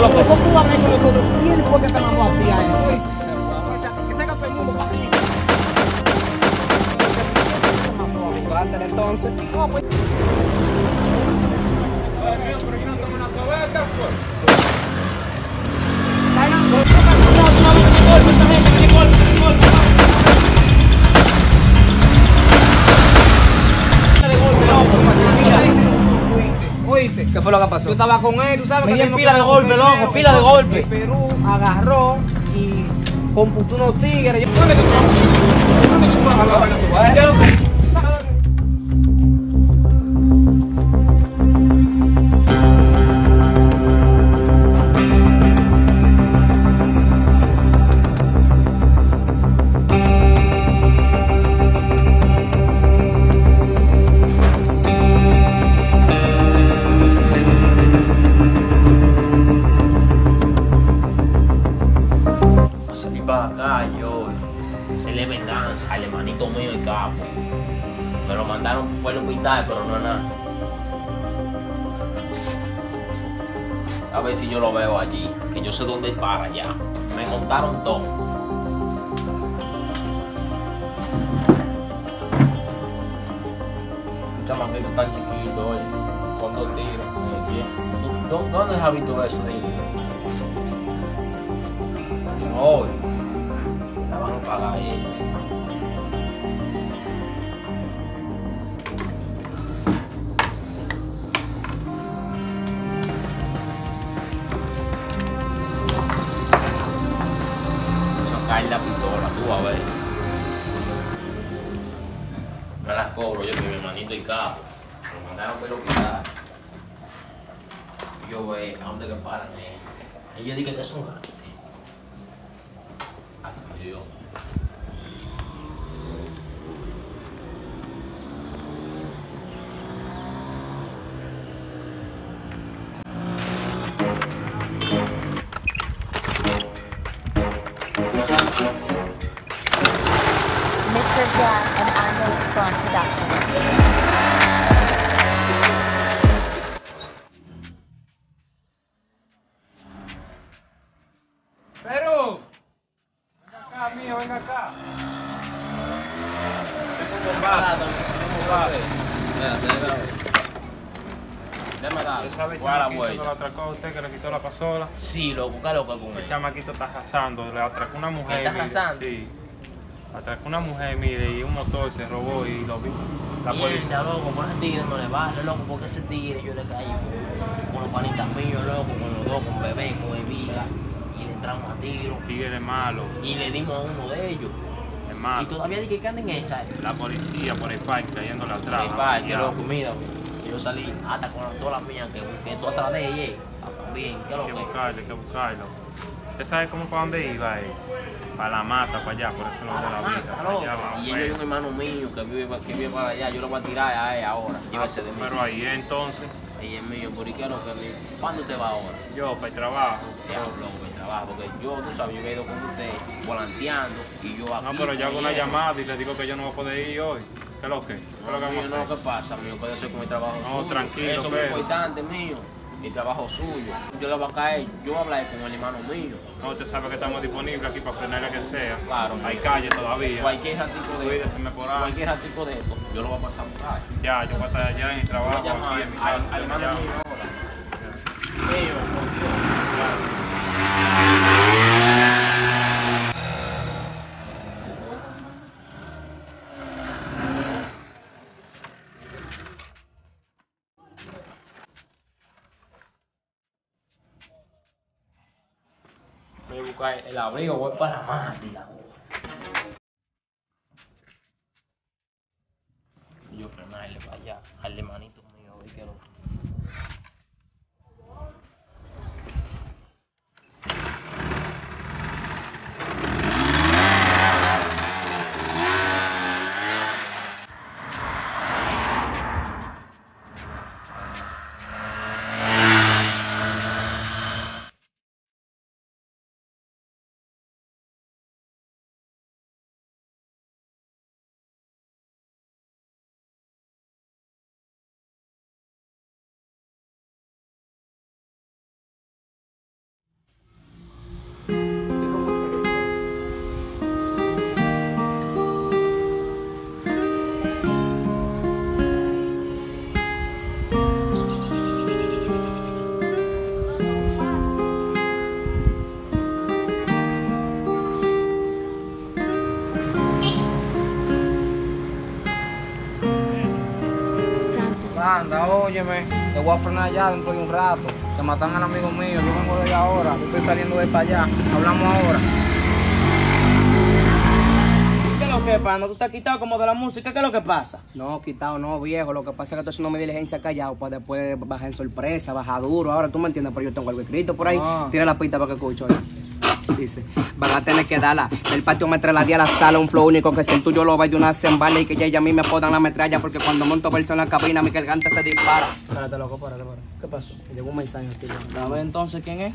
¿qué es lo que es? Nosotros tú vas a ver con nosotros. ¿Quién fue que te mandó a ti a. Que salga todo el mundo para arriba. Entonces. No, pues. Oíste. ¿Qué fue lo que pasó? Yo estaba con él, tú sabes Me que pila de golpe, loco, pila de golpe. Perú agarró y computó unos tigres. Yo A ver si yo lo veo allí, que yo sé dónde para allá. Me contaron todo. Un chamaquito tan chiquito, oye, con dos tiros en el pie. ¿Dó- dó- ¿Dónde has visto eso, dime? Hoy la van a pagar ellos. Sacar a ver. Me la cobro yo que mi hermanito y capo. Me mandaron por el hospital. Yo ve a dónde que paran ellos. Ellos dicen que son grandes. Hasta Dios. ¿Usted sabe el ¿Cuál la chamaquito que lo atracó a usted, que le quitó la pasola? Sí, loco, ¿qué loco con El chamaquito está arrasando, le atracó una mujer. ¿Está arrasando? Sí. Atracó una mujer, mire, y un motor se robó y lo vi. La policía. Mierda, loco, por ese tigre no le vale, loco, porque ese tigre yo le caí con, con los panitas míos, loco, con los dos, con bebé, con Eviga, y le entramos a tiro, Tigre es malo, y le dimos a uno de ellos. es Y malo. todavía dije que anden en esa. La policía por el parque cayéndole atrás. Ay, pa, que Ya. loco, mira, yo salí hasta con todas las mías que, que tú atrás de ella, ah, bien, ¿qué Hay que lo que? buscarlo, hay que buscarlo. ¿Usted sabe cómo para dónde iba él? Para la mata, para allá, por eso no de la vida. Ah, Para allá, Y él es un hermano mío que vive, que vive para allá, yo lo voy a tirar a él ahora, llévese de mí. Pero ahí entonces, Ella es mío, ¿por qué lo que me... ¿Cuándo te va ahora? yo para el trabajo. Diablo, mi trabajo, porque yo, tú sabes, yo he ido con usted volanteando y yo aquí. No, pero yo hago una llamada y le digo que yo no voy a poder ir hoy. ¿Qué es lo que? ¿Qué es lo que No, vamos no, pasa, mío? Puede ser con mi trabajo No, suyo. tranquilo, Eso es muy importante, mío. Mi trabajo suyo. Yo le voy a caer, yo voy a hablar con el hermano mío. No, usted sabe que estamos disponibles aquí para frenarle a quien sea. Claro. Hay calle todavía. Cualquier ratico de Cuídeseme por ahí. cualquier ratico de esto, yo lo voy a pasar a buscar. Ya, yo voy a estar allá en el Voy trabajo, a llamar aquí en mi al, casa. al hermano mío ahora. Mío, por Dios. Voy a buscar el abrigo, voy para la máquina. Yo frenarle para allá, al hermanito óyeme, te voy a frenar ya dentro de un rato. Te matan al amigo mío, yo vengo de allá ahora, yo estoy saliendo de para allá. Hablamos ahora. ¿Qué es lo que pasa? ¿No tú estás quitado como de la música? ¿Qué es lo que pasa? No, quitado no, viejo. Lo que pasa es que estoy haciendo mi diligencia callado para después bajar en sorpresa, bajar duro. Ahora tú me entiendes, pero yo tengo algo escrito por ahí. Ah. Tira la pista para que escucho. oye. Dice, van a tener que darla. El patio me trae la día a la sala, un flow único que si el tuyo lo va de una sembala y que ya, ya a mí me podan la metralla porque cuando monto verso en la cabina mi garganta se dispara. Espérate, loco, espérate, espérate. ¿Qué pasó? Me llegó un mensaje. A ver entonces quién es.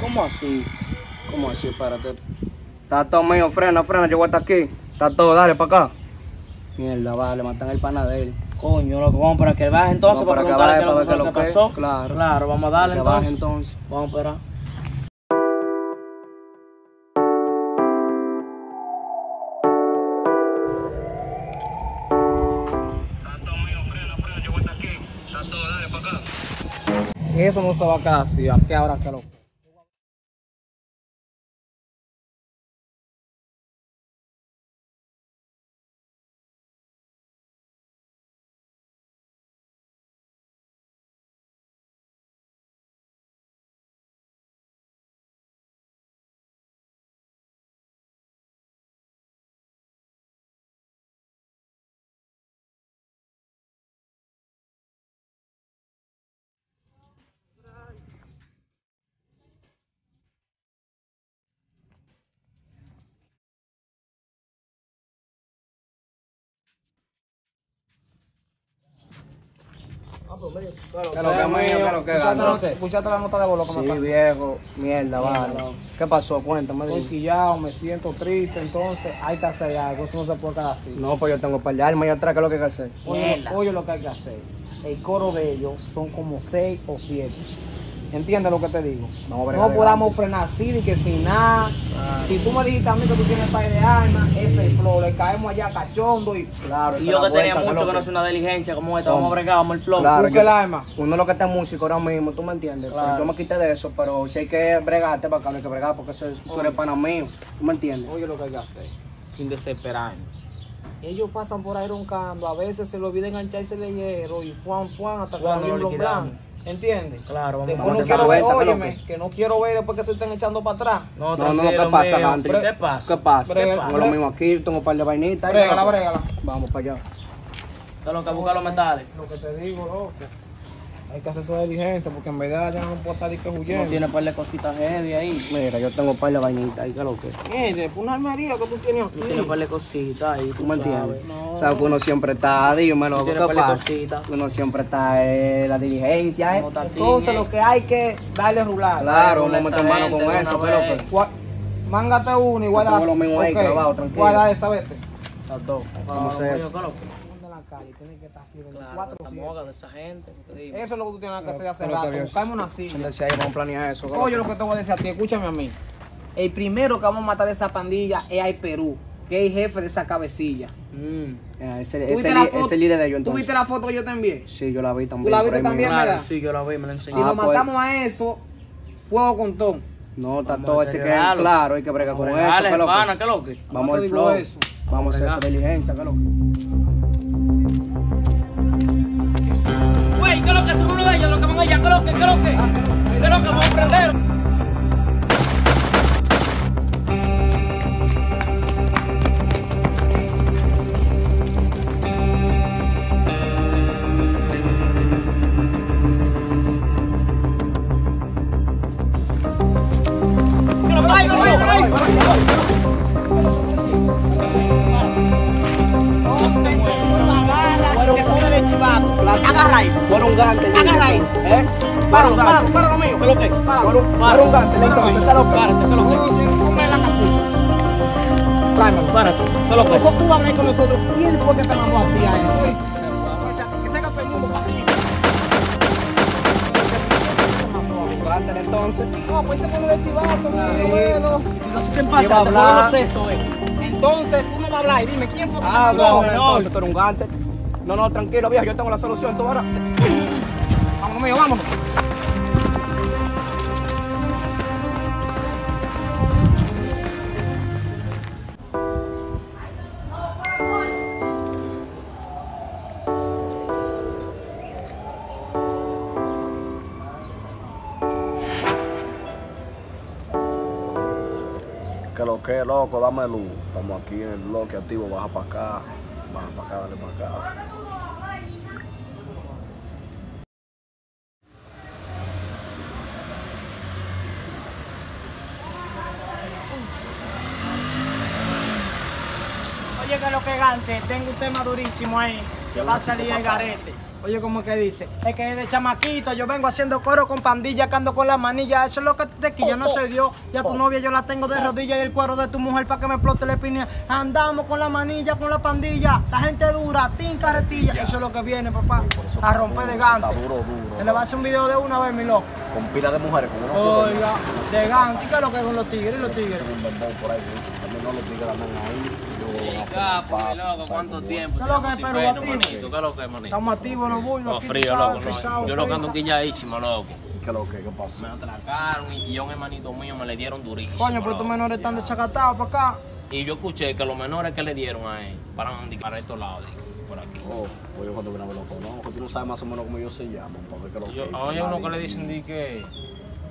¿Cómo así? ¿Cómo así? Espérate. Está todo mío, frena, frena, voy hasta aquí. Está todo, dale para acá. Mierda, vale, matan el panadero. Coño, loco, vamos para que baje entonces Vamos para para que baje, lo para que, pasó. claro. Claro, vamos a darle Que baje entonces. entonces. Vamos a esperar. Eso no se va a quedar así, aquí ahora que lo. ¿Escuchaste la nota de voz lo que Sí, viejo, mierda, vale. ¿Qué pasó? Cuéntame. Estoy quillado, me siento triste, entonces hay que hacer algo, eso no se puede quedar así. No, pues yo tengo un par de armas y atrás, ¿qué es lo que hay que hacer? Oye, oye lo que hay que hacer. El coro de ellos son como seis o siete. ¿Entiendes lo que te digo? Vamos a bregar No podamos frenar así, de que sin nada. Si tú me dijiste a mí que tú tienes par de armas, ese es flow, le caemos allá cachondo y Claro, Y yo que tenía vuelta, mucho ¿qué que no es una diligencia como esta, ¿Cómo? vamos a bregar, vamos el flow. Claro, yo- el arma. Uno lo que está en músico ahora mismo, tú me entiendes. Pero Claro. yo me quité de eso, pero si hay que bregarte para acá, hay que bregar porque eso es- tú eres pana mío. ¿Tú me entiendes? Oye lo que hay que hacer, sin desesperarnos. Ellos pasan por ahí roncando, a veces se le olvida engancharse el hierro y fuan, fuan, hasta que Fuan, no ¿Entiendes? Claro, vamos a no quiero ver, ¿qué óyeme, que? que no quiero ver después que se estén echando para atrás. No, No, no, ¿qué pasa? ¿Pero ¿Qué pasa? ¿Qué pasa? Brega, Tengo lo mismo aquí, tengo un par de vainitas. Brégala, brégala. Vamos para allá. ¿Qué es lo que busca los metales? Lo que te digo, loco. Hay que hacer su diligencia porque en verdad ya no puedo estar que No huyendo. tiene par de cositas heavy ahí. Mira, yo tengo un par de vainitas ahí, ¿qué es lo que? Mire, una armería que tú tienes aquí. No tiene par de cositas ahí, ¿Tú me entiendes? sabes. No. O sea, que uno siempre está, dímelo, Tú ¿qué tienes par de pasa? cositas. Uno siempre está en la diligencia, ¿eh? No Entonces tin, lo eh. que hay que darle rular. Claro, uno Esa mete mano con eso, una ¿qué es vez. lo que? Gua- Mángate uno y guarda lo mismo ahí, Ok, clavado, tranquilo. Guarda esa, vete. Está todo. Ah, Vamos calle, tiene que estar así Claro, 24 esta 7. moga de esa gente. Eso es lo que tú tienes que hacer hace rato. Buscarme una silla. Siéntense ahí, vamos a planear eso. ¿qué es lo Oye, que? lo que te voy a decir a ti, escúchame a mí. El primero que vamos a matar de esa pandilla es al Perú, que es el jefe de esa cabecilla. Mm. Ah, Ese, ¿Tú ese, li- ese líder de ellos ¿Tú entonces. viste la foto que yo te envié? Sí, yo la vi también. ¿Tú la viste también? mismo. ¿verdad? Claro, sí, yo la vi, me la Si enseñó. Ah, nos pues. matamos a eso, fuego con todo. No, está Vamos todo ese que agregarlo. claro, hay que bregar con eso. Dale, ¿qué es lo que? hermana, ¿qué es lo que? Vamos Yo al flow. eso. Vamos a hacer esa diligencia, ¿qué es lo que? Ellos? Lo que van allá, ¿qué es lo que? ¿Qué es lo que? ¿Qué es lo que vamos a prender? ¡Ay, ay, ay! Agarra ahí. Por un gante. Agarra ahí. ¿Eh? Páralo, páralo, páralo mío. ¿Qué lo? Por un, un gante, entonces, ¿qué es lo que? Párate, ¿qué es lo que? No, la capucha. Tráemelo. Párate, ¿qué es lo que? Nosotros tú hablar con nosotros. ¿Quién fue que te mandó a ti a? Oye, Que se haga todo el mundo para arriba. Gante, entonces. No, pues se pone de chivato, mi bueno. Eso, eh. Entonces tú no vas a hablar y dime quién fue que te Ah, mandó. no, menor. entonces eres un gante. No, no, tranquilo, viejo, yo tengo la solución. Tú ahora. Vamos, conmigo, vámonos. Que lo que, loco, dame luz. Estamos aquí en el bloque activo, baja para acá, baja para acá, dale para acá. Oye, que lo que gante, tengo un tema durísimo ahí, que va a salir el garete. Oye, como que dice, es que de chamaquito yo vengo haciendo coro con pandilla, que ando con la manilla, eso es lo que te quilla, no soy Dios. Y a tu novia yo la tengo de rodillas y el cuero de tu mujer para que me explote la espina. Andamos con la manilla, con la pandilla, la gente dura, tin carretilla. Eso es lo que viene, papá, a romper de Está gante. duro, duro. Se le va a hacer un video de una vez, mi loco. Con pila de mujeres, con unos Oiga, de gante, ¿qué es lo que es con los tigres y los tigres? un por ahí no los tigres andan ahí. Yo loco, ¿sabes ¿cuánto es? tiempo? ¿Qué es lo que es, pero manito? ¿Qué es lo que es, manito? Estamos activos, no bullos. No, aquí, tú frío, loco, no. Yo lo que ando quilladísimo, loco. ¿Qué lo que? ¿Qué pasó? Me atracaron y, y a un hermanito mío me le dieron durísimo. Coño, pero estos menores están desacatados para acá. Y yo escuché que los menores que le dieron a él para, para estos lados, por aquí. Oh, pues yo cuando vine a ver lo conozco. Tú no sabes más o menos cómo ellos se llaman, para ver qué lo que Yo, es. hay uno que le dicen di que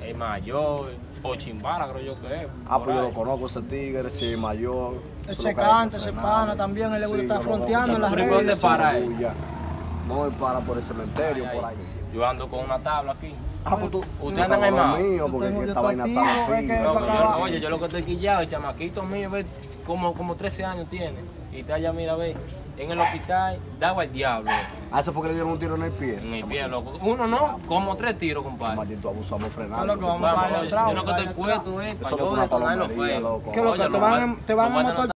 es mayor, o chimbara creo yo que es. Ah, pues yo lo conozco, ese tigre, sí, mayor. Se canta, se pana también, él le gusta estar fronteando en las redes. ¿dónde para él? No, él para por el cementerio, por ahí. Yo ando con una tabla aquí. Ah, pues tú. Ustedes andan en más. mío, porque esta vaina está oye, yo lo que estoy quillado, el chamaquito mío, ve, como, como 13 años tiene. Y está allá, mira, ve, en el hospital, daba el diablo Ah, eso fue que le dieron un tiro en el pie. en el pie, loco. Uno no, como tres tiros, compadre. Maldito abuso, vamos a frenar. Claro que porque vamos tú a sabes, darle Vamos, atrás, yo lo que estoy puesto es Eso para yo detonar lo feo. loco. ¿Qué lo que te van, va- a- te van los a va motor?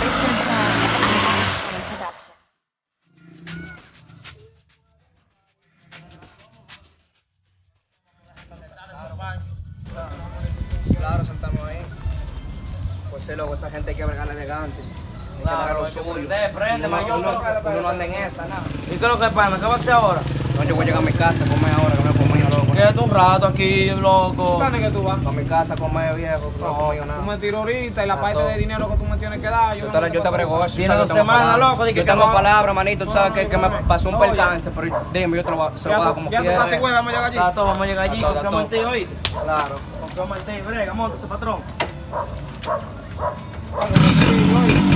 Mr. John and Anna Production. Claro, sentamos ahí. Pues sí, loco, esa gente hay que bregar elegante. Suyo. prende, no- uno- uno no anda en esa, nada. ¿Y qué es lo que pasa? ¿Qué va a hacer ahora? No, yo voy a llegar a mi casa a comer ahora, que me comido, loco. Quédate un rato aquí, loco. ¿Dónde que tú vas? A mi casa a comer, viejo, que no he comido Tú me nada. tiro ahorita y la Ah, parte todo. de dinero que tú me tienes que dar. Yo no te, yo te brego nada. eso. Tiene dos Yo tengo semanas, loco, Yo te tengo palabras, manito, tú sabes que, que me pasó un percance, pero dime, yo te lo, voy a- dar como Ya tú quiera. estás seguro, vamos a llegar allí. Vamos a llegar allí, confiamos en ti, oíste. Claro. Confiamos en ti, brega, monta ese patrón. Oye,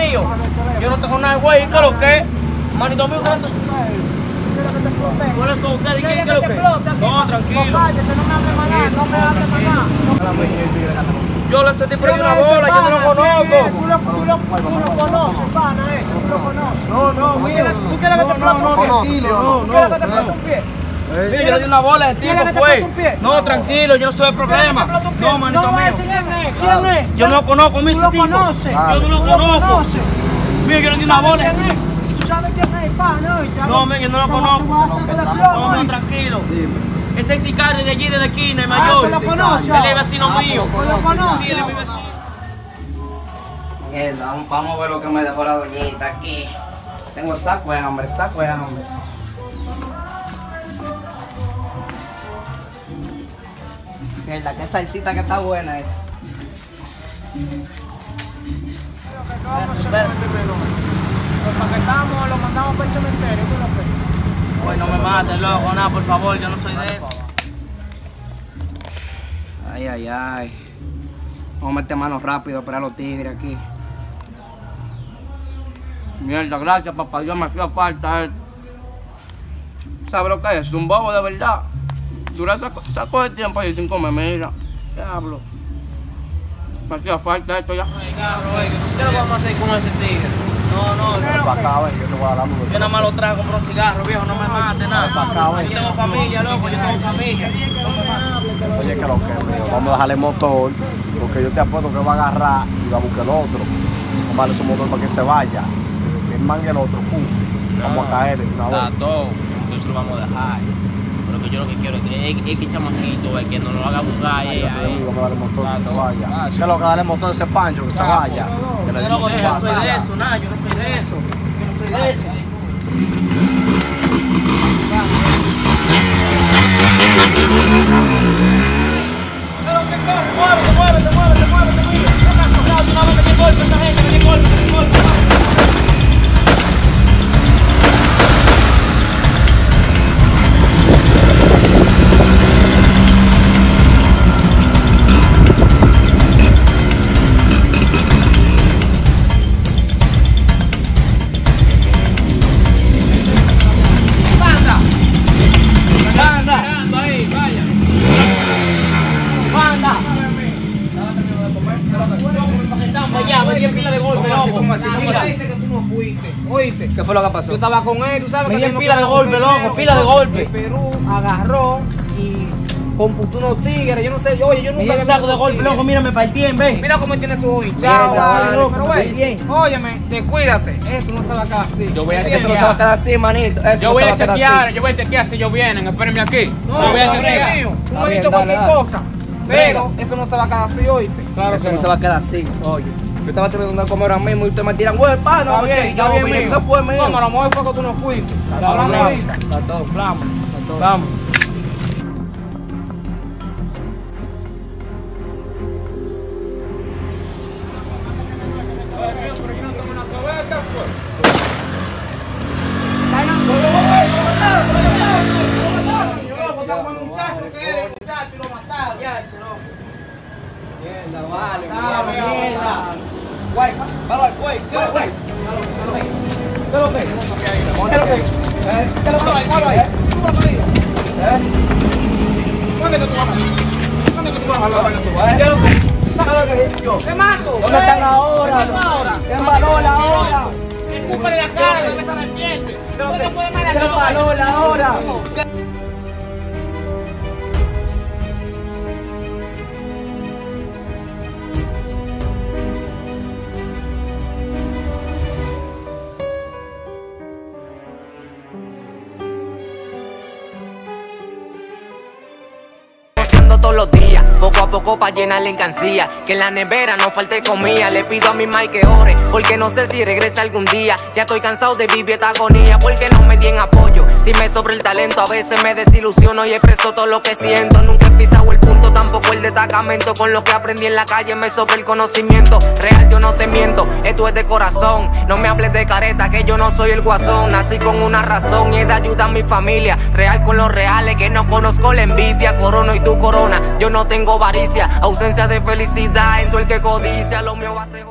mío. Yo no tengo nada, güey. ¿Qué es lo que? Manito mío, ¿qué es eso? ¿Cuáles son ustedes? ¿Qué es lo que? No, tranquilo. Cállate, no me hables más nada, no me hables más nada. Yo le sentí por ahí una bola, yo no lo conozco. tú lo, conoces, pana, eh. Tú lo conoces. No, no, mira. ¿Tú quieres que te explote un pie? Tranquilo, ¿Tú quieres que te explote un pie? Mira, yo le di una bola de ¿Quieres tipo, que te fue. No, tranquilo, yo no soy el problema. No, manito No mío. decir quién es. ¿Quién es? Yo no lo conozco, mi Tú lo tipo. conoces. Yo no lo conozco. Mira, yo le di una bola. ¿Quién es? ¿Tú sabes quién es? No, men, yo no lo ¿Cómo conozco. No, no, tranquilo. Ese es sicario de allí, de la esquina, el Ah, mayor. ¿se lo conoce? Él es vecino mío. lo conoce. Sí, él es mi vecino. Mierda, vamos- vamos a ver lo que me dejó la doñita aquí. Tengo saco de hambre, saco de hambre. Mierda, qué salsita que está buena esa. Vamos a hacer este melón. Lo paquetamos, lo mandamos para el cementerio. ¿qué es lo que? Pues no me mates, loco, nada, por favor, yo no soy de eso. Ay, ay, ay. Vamos a meter manos rápido para los tigres aquí. Mierda, gracias, papá. Dios me hacía falta. eh. ¿Sabes lo que es? Es un bobo de verdad. Dura saco, saco de tiempo ahí sin comer, mira. Diablo. Me hacía falta esto ya. Ay, cabrón, oye, ¿qué lo vamos a hacer con ese tigre? No, no, Ven para acá, ven, yo te voy a dar la Yo número. nada más lo trago por un cigarro, viejo, no me mate nada. Yo tengo familia, loco, yo tengo familia. Oye, que lo que. Vamos a dejarle el motor, porque yo te apuesto que va a agarrar y va a buscar el otro. Vamos a darle su motor para que se vaya. Que el mangue el otro, fu. Vamos a caer Está todo, entonces lo vamos a dejar. Que yo lo que quiero es que, es, es que chamaquito, es que nos lo haga buscar Yo ahí, te ahí. digo, vamos a darle el motor que se vaya. Que lo que darle el motor ese pancho, que se vaya. Que le Yo no, yo no soy de eso, nada, yo no soy de eso. Yo no soy de eso. Pero que corre, muévete, muévete, muévete, muévete, mira. No me has tocado de una vez, me dio golpe esta gente, me dio golpe, me dio golpe. ¿Qué fue lo que pasó? Yo estaba con él, tú sabes Me que tengo pila que de golpe, loco, pila de golpe. El Perú agarró y computó unos tigres. Yo no sé, oye, yo Me nunca había saco de golpe, loco, mira, me partí en vez. Mira cómo tiene su ojo loco, pero sí. óyeme, descuídate, eso no se va a quedar así. Yo voy a Eso no se va a quedar así, manito. Eso Yo no voy se va a a quedar chequear, así. yo voy a chequear si ellos vienen, espérenme aquí. No, yo voy a no, chequear. mío, tú me dices cualquier dale. cosa, pero eso no se va a quedar así, oíste. Eso no se va a quedar así. Oye, yo estaba de comer ahora mismo y ustedes me tiran, güey, pa, no, Está bien, está bien. ¿qué fue, mío? No, a lo mejor fue que tú no fuiste. Hablamos ahorita. Vamos. Vamos. ¿Qué lo que? ¿Qué que? ¿Eh? ¿Qué que? ¿Eh? ¿Eh? ¿Qué que? ¿Qué que? ¿Dónde ahora? ¿Qué valor ahora? Escúpale la cara, me se arrepiente. No te puedes mandar ¿Qué valor ahora? Los días, poco a poco para llenar la encancía. Que en la nevera no falte comida. Le pido a mi Mike que ore, porque no sé si regresa algún día. Ya estoy cansado de vivir esta agonía, porque no me dien apoyo. Si me sobra el talento, a veces me desilusiono y expreso todo lo que siento. Nunca he pisado el punto, tampoco el destacamento. Con lo que aprendí en la calle me sobra el conocimiento. Real, yo no te miento, esto es de corazón. No me hables de careta, que yo no soy el guasón. Nací con una razón y es de ayuda a mi familia. Real con los reales, que no conozco la envidia. Corono y tu corona, yo no tengo avaricia. Ausencia de felicidad en todo el que codicia. Lo mío va a ser.